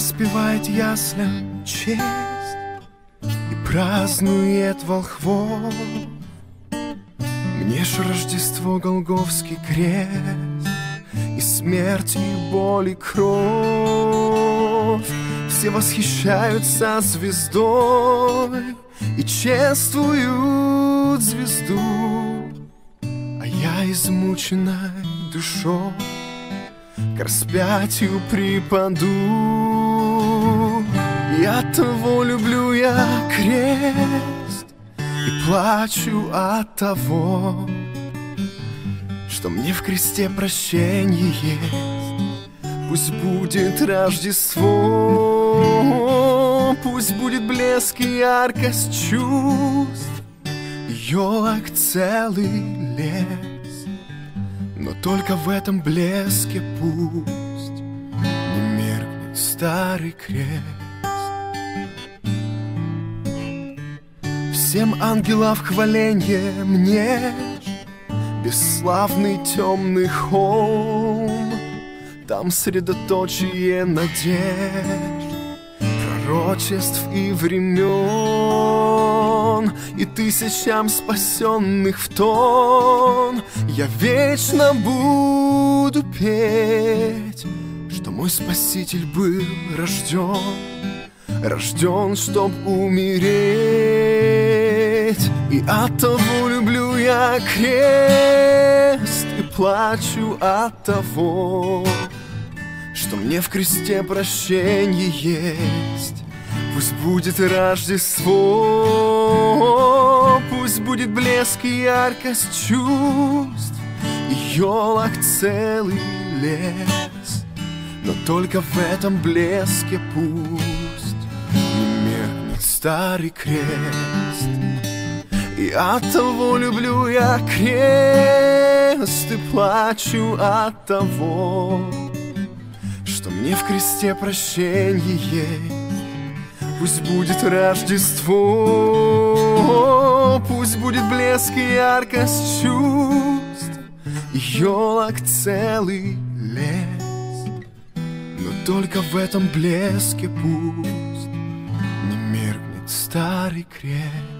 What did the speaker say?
воспевает яслям честь И празднует волхвов. Мне ж Рождество Голговский крест И смерть, и боль, и кровь. Все восхищаются звездой И чествуют звезду. А я измученной душой к распятию припаду. Я того люблю я крест и плачу от того, что мне в кресте прощение есть. Пусть будет Рождество, пусть будет блеск и яркость чувств, елок целый лес. Но только в этом блеске пусть Не меркнет старый крест Всем ангелов хваленье мне. Бесславный темный холм. Там средоточие надежд Пророчеств и времен. И тысячам спасенных в тон. Я вечно буду петь Что мой Спаситель был рожден. Рожден, чтоб умереть И от того люблю я крест И плачу от того что мне в кресте прощение есть. Пусть будет Рождество, пусть будет блеск и яркость чувств, и елок целый лес. Но только в этом блеске пусть не меркнет старый крест. И от того люблю я крест и плачу от того, что мне в кресте прощение. Пусть будет Рождество, пусть будет блеск и яркость чувств, и елок целый лес. Но только в этом блеске пусть не меркнет старый крест.